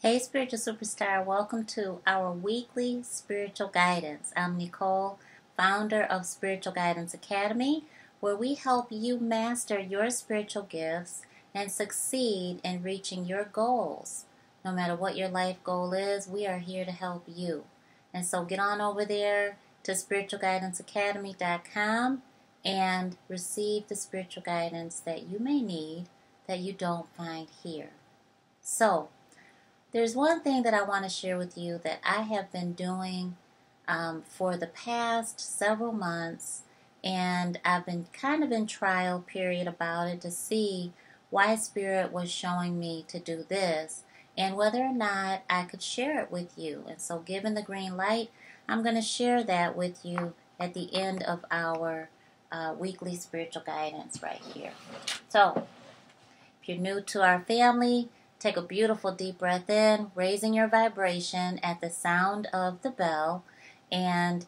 Hey, spiritual superstar, welcome to our weekly spiritual guidance. I'm Necole, founder of Spiritual Guidance Academy, where we help you master your spiritual gifts and succeed in reaching your goals. No matter what your life goal is, we are here to help you. And so get on over there to spiritualguidanceacademy.com and receive the spiritual guidance that you may need that you don't find here. So, there's one thing that I want to share with you that I have been doing um, for the past several months, and I've been kind of in trial period about it to see why Spirit was showing me to do this and whether or not I could share it with you. And so, given the green light, I'm going to share that with you at the end of our uh, weekly spiritual guidance right here. So, if you're new to our family, take a beautiful deep breath in, raising your vibration at the sound of the bell, and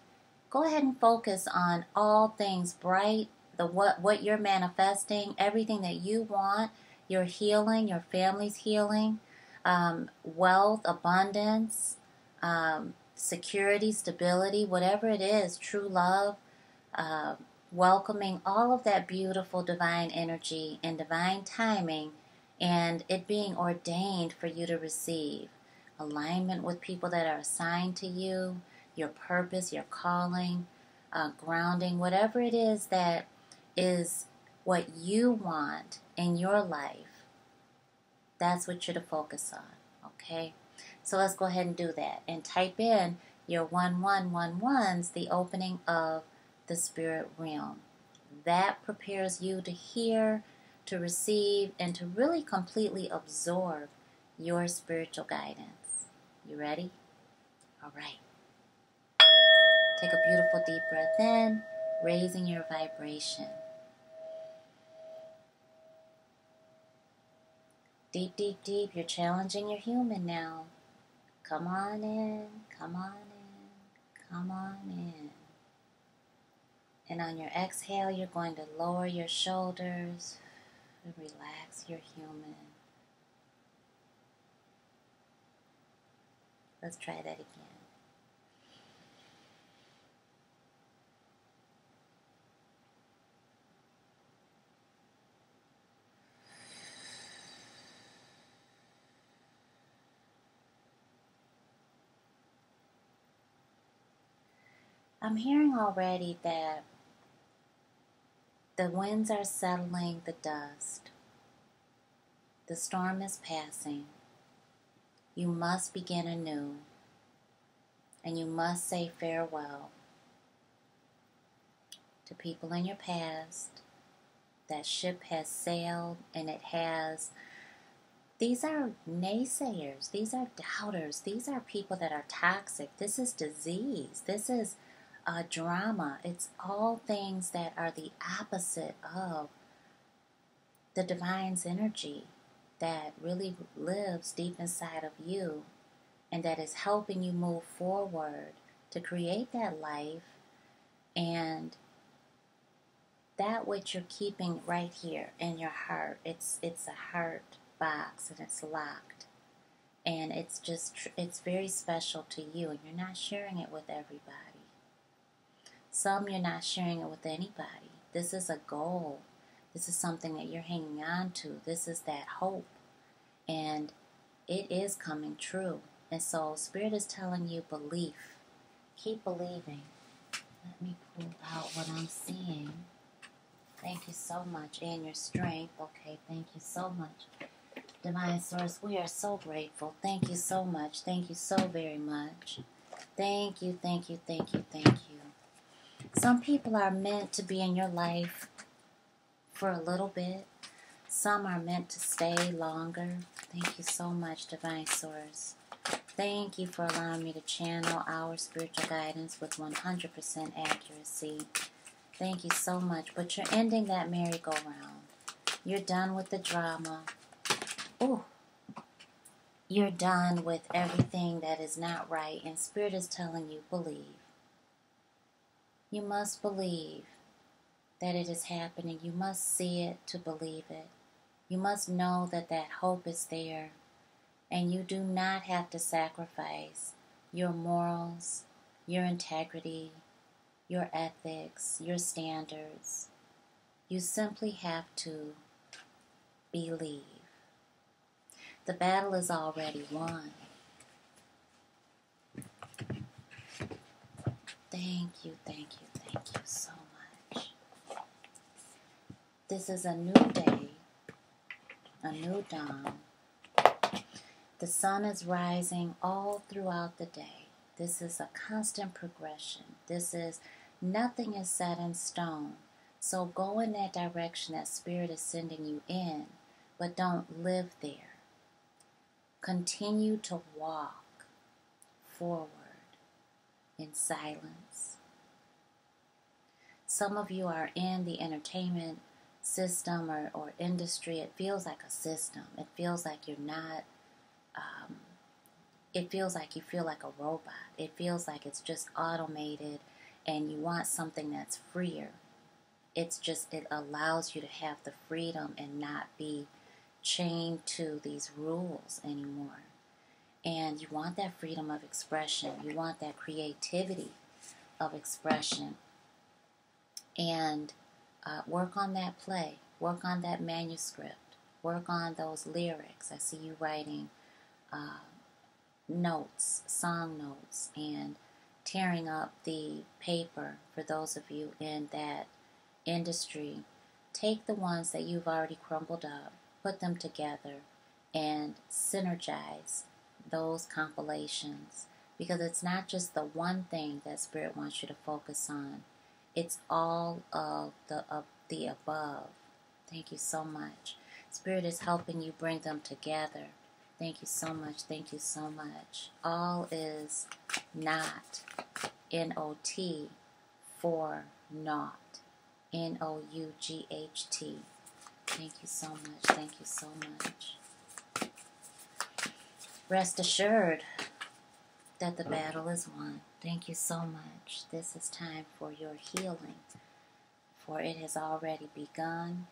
go ahead and focus on all things bright, the what what you're manifesting, everything that you want, your healing, your family's healing, um, wealth, abundance, um, security, stability, whatever it is, true love. Uh, welcoming all of that beautiful divine energy and divine timing and it being ordained for you to receive. Alignment with people that are assigned to you, your purpose, your calling, uh, grounding, whatever it is that is what you want in your life, that's what you're to focus on. Okay? So let's go ahead and do that and type in your 1111s, the opening of the spirit realm. That prepares you to hear, to receive, and to really completely absorb your spiritual guidance. You ready? All right. Take a beautiful deep breath in, raising your vibration. Deep, deep, deep. You're challenging your human now. Come on in, come on in, come on in. And on your exhale, you're going to lower your shoulders and relax your human. Let's try that again. I'm hearing already that the winds are settling the dust. The storm is passing. You must begin anew, and you must say farewell to people in your past. That ship has sailed and it has. These are naysayers. These are doubters. These are people that are toxic. This is disease. This is uh, drama. It's all things that are the opposite of the divine's energy that really lives deep inside of you and that is helping you move forward to create that life. And that which you're keeping right here in your heart it's it's a heart box and it's locked. And it's just it's very special to you and you're not sharing it with everybody some you're not sharing it with anybody. This is a goal. This is something that you're hanging on to. This is that hope. And it is coming true. And so, Spirit is telling you belief. Keep believing. Let me pull out what I'm seeing. Thank you so much. And your strength. Okay, thank you so much. Divine Source, we are so grateful. Thank you so much. Thank you so very much. Thank you, thank you, thank you, thank you. Some people are meant to be in your life for a little bit. Some are meant to stay longer. Thank you so much, Divine Source. Thank you for allowing me to channel our spiritual guidance with 100% accuracy. Thank you so much. But you're ending that merry-go-round. You're done with the drama. Ooh. You're done with everything that is not right, and Spirit is telling you, believe. You must believe that it is happening. You must see it to believe it. You must know that that hope is there. And you do not have to sacrifice your morals, your integrity, your ethics, your standards. You simply have to believe. The battle is already won. Thank you, thank you, thank you so much. This is a new day, a new dawn. The sun is rising all throughout the day. This is a constant progression. This is nothing is set in stone. So go in that direction that Spirit is sending you in, but don't live there. Continue to walk forward in silence. Some of you are in the entertainment system or, or industry. It feels like a system. It feels like you're not, um, it feels like you feel like a robot. It feels like it's just automated and you want something that's freer. It's just, it allows you to have the freedom and not be chained to these rules anymore. And you want that freedom of expression. You want that creativity of expression. And uh, work on that play. Work on that manuscript. Work on those lyrics. I see you writing uh, notes, song notes, and tearing up the paper for those of you in that industry. Take the ones that you've already crumbled up, put them together, and synergize those compilations because it's not just the one thing that Spirit wants you to focus on. It's all of the of the above. Thank you so much. Spirit is helping you bring them together. Thank you so much. Thank you so much. All is not N O T for naught. N O U G H T. Thank you so much. Thank you so much. Rest assured that the battle is won. Thank you so much. This is time for your healing, for it has already begun.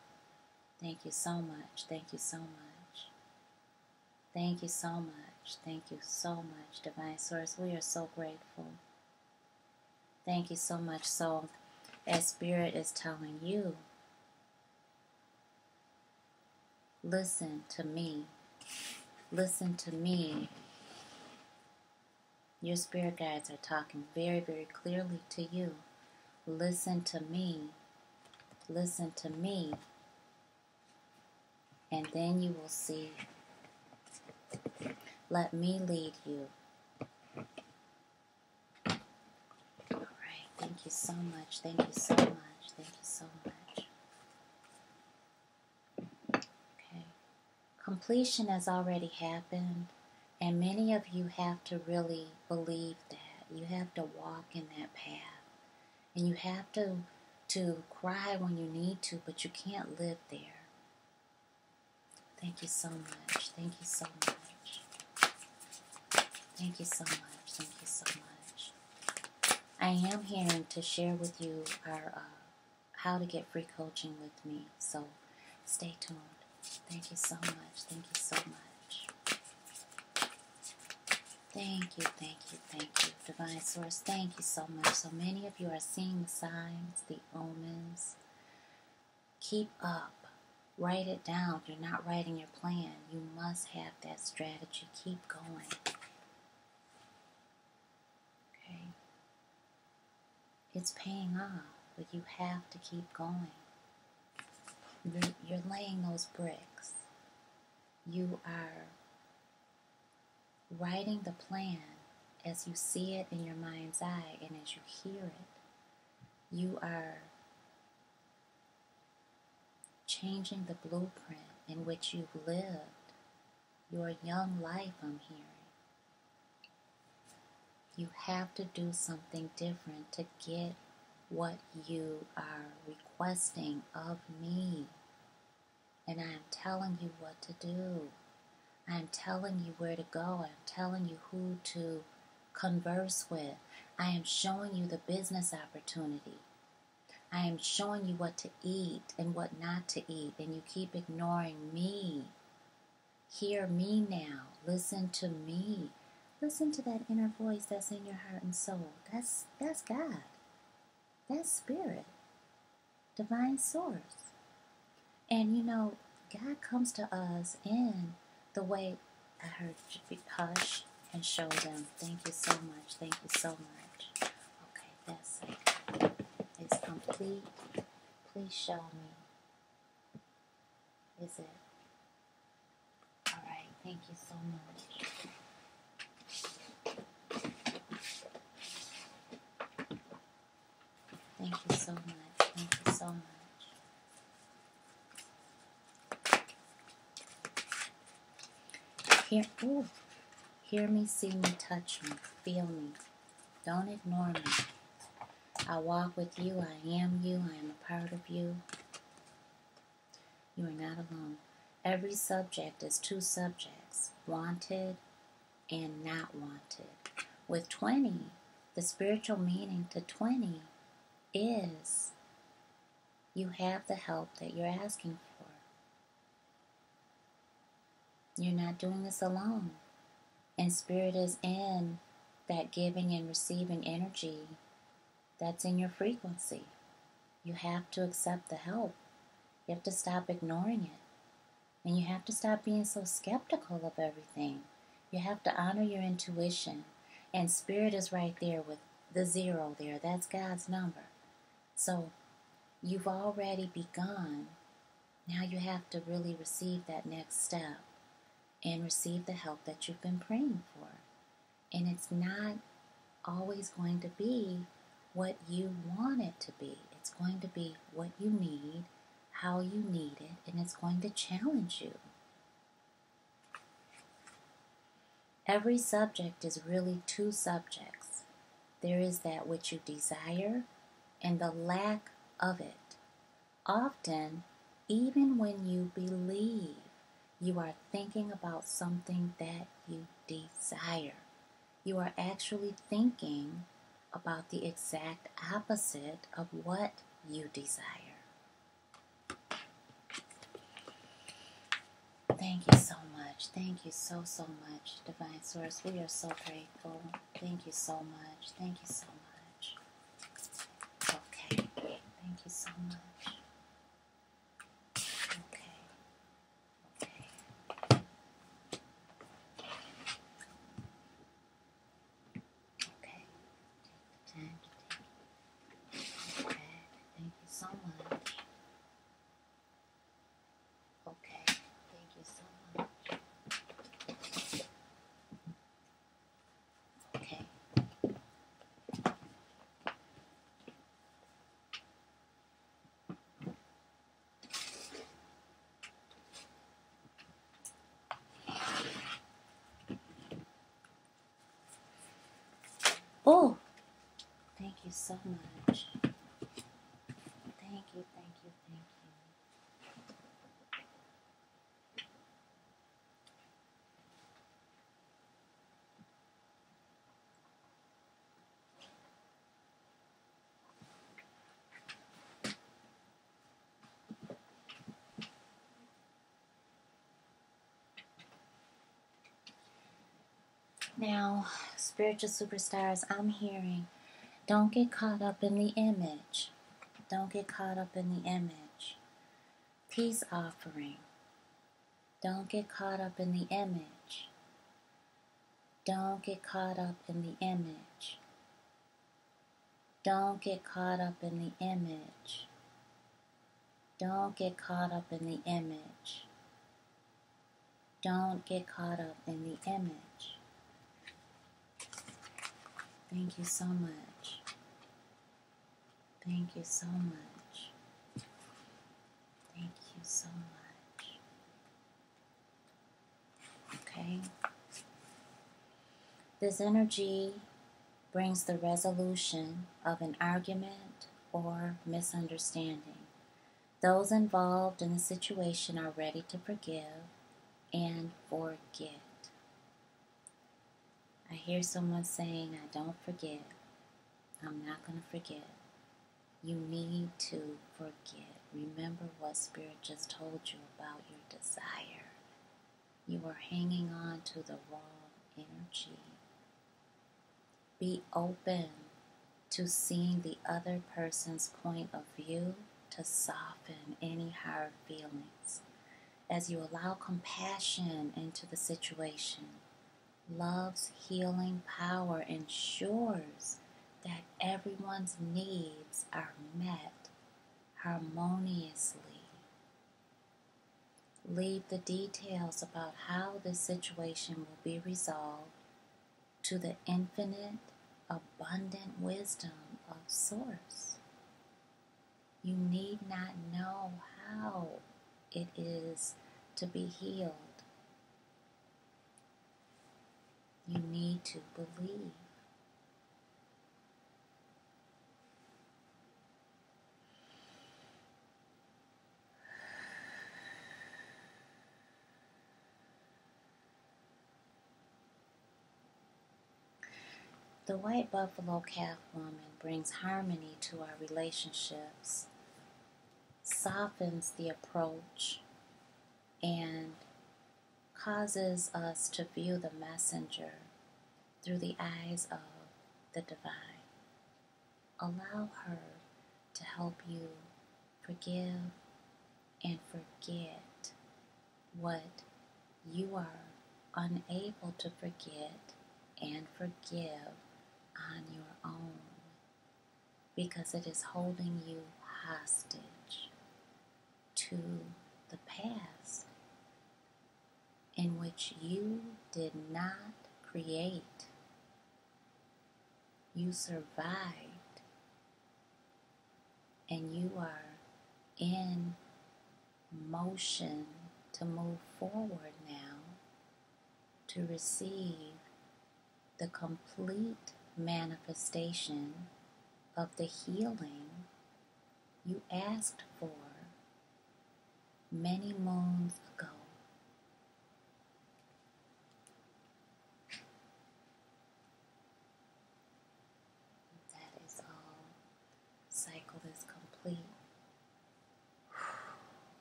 Thank you so much. Thank you so much. Thank you so much. Thank you so much, Divine Source. We are so grateful. Thank you so much. So, as Spirit is telling you, listen to me listen to me. Your spirit guides are talking very, very clearly to you. Listen to me. Listen to me. And then you will see. Let me lead you. All right. Thank you so much. Thank you so much. Thank you so much. Completion has already happened, and many of you have to really believe that. You have to walk in that path, and you have to to cry when you need to, but you can't live there. Thank you so much. Thank you so much. Thank you so much. Thank you so much. I am here to share with you our uh, how to get free coaching with me. So stay tuned. Thank you so much. Thank you so much. Thank you, thank you, thank you, Divine Source. Thank you so much. So many of you are seeing the signs, the omens. Keep up. Write it down. If You're not writing your plan. You must have that strategy. Keep going. Okay? It's paying off, but you have to keep going. You're, laying those bricks. You are writing the plan as you see it in your mind's eye and as you hear it. You are changing the blueprint in which you've lived your young life, I'm hearing. You have to do something different to get what you are requesting of me. And I am telling you what to do. I am telling you where to go. I am telling you who to converse with. I am showing you the business opportunity. I am showing you what to eat and what not to eat, and you keep ignoring me. Hear me now. Listen to me. Listen to that inner voice that's in your heart and soul. That's that's God. That's spirit. Divine source. And you know, God comes to us in the way I heard hush and show them. Thank you so much. Thank you so much. Okay, that's it. It's complete. Please show me. Is it? Alright, thank you so much. Thank you so much. So much. Hear, ooh, hear me, see me, touch me, feel me. Don't ignore me. I walk with you. I am you. I am a part of you. You are not alone. Every subject is two subjects wanted and not wanted. With 20, the spiritual meaning to 20 is you have the help that you're asking for. You're not doing this alone. And spirit is in that giving and receiving energy that's in your frequency. You have to accept the help. You have to stop ignoring it. And you have to stop being so skeptical of everything. You have to honor your intuition. And spirit is right there with the zero there. That's God's number. So you've already begun. Now you have to really receive that next step and receive the help that you've been praying for. And it's not always going to be what you want it to be. It's going to be what you need, how you need it, and it's going to challenge you. Every subject is really two subjects. There is that which you desire and the lack of it. Often, even when you believe, you are thinking about something that you desire. You are actually thinking about the exact opposite of what you desire. Thank you so much. Thank you so, so much, Divine Source. We are so grateful. Thank you so much. Thank you so much. You so much. Okay. Okay. Okay. Take the time to take Okay. Thank you so much. Okay. Thank you so much. Okay. Oh, thank you so much. Thank you, thank you, thank you. Now, spiritual superstars, I'm hearing don't get caught up in the image. Don't get caught up in the image. Peace offering. Don't get caught up in the image. Don't get caught up in the image. Don't get caught up in the image. Don't get caught up in the image. Don't get caught up in the image. Thank you so much. Thank you so much. Thank you so much. Okay. This energy brings the resolution of an argument or misunderstanding. Those involved in the situation are ready to forgive and forget. I hear someone saying, I don't forget. I'm not going to forget. You need to forget. Remember what Spirit just told you about your desire. You are hanging on to the wrong energy. Be open to seeing the other person's point of view to soften any hard feelings. As you allow compassion into the situation, love's healing power ensures that everyone's needs are met harmoniously. Leave the details about how this situation will be resolved to the infinite, abundant wisdom of Source. You need not know how it is to be healed. You need to believe. The white buffalo calf woman brings harmony to our relationships, softens the approach, and causes us to view the messenger through the eyes of the divine. Allow her to help you forgive and forget what you are unable to forget and forgive on your own because it is holding you hostage to the past in which you did not create. You survived and you are in motion to move forward now to receive the complete manifestation of the healing you asked for many moons ago. That is all. Cycle is complete.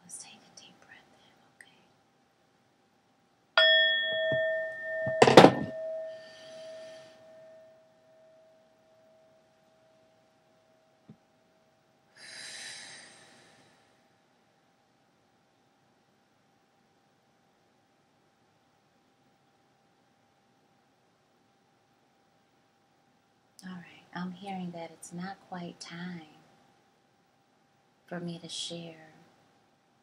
Let's take a deep breath in, okay? All right, I'm hearing that it's not quite time for me to share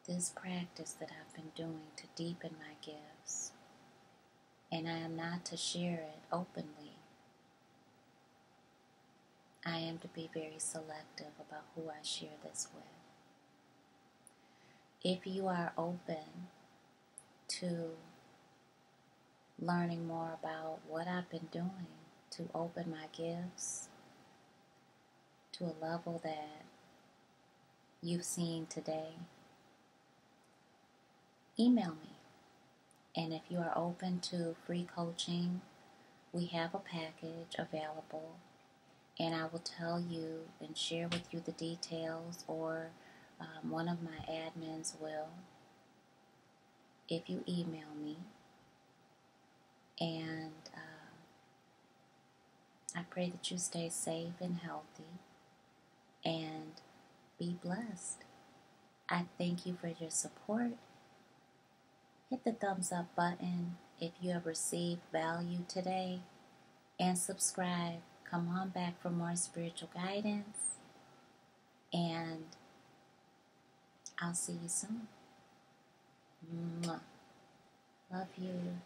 this practice that I've been doing to deepen my gifts. And I am not to share it openly. I am to be very selective about who I share this with. If you are open to learning more about what I've been doing to open my gifts to a level that you've seen today, email me. And if you are open to free coaching, we have a package available, and I will tell you and share with you the details, or um, one of my admins will if you email me. And uh, I pray that you stay safe and healthy and be blessed. I thank you for your support. Hit the thumbs up button if you have received value today and subscribe. Come on back for more spiritual guidance. And I'll see you soon. Mwah. Love you.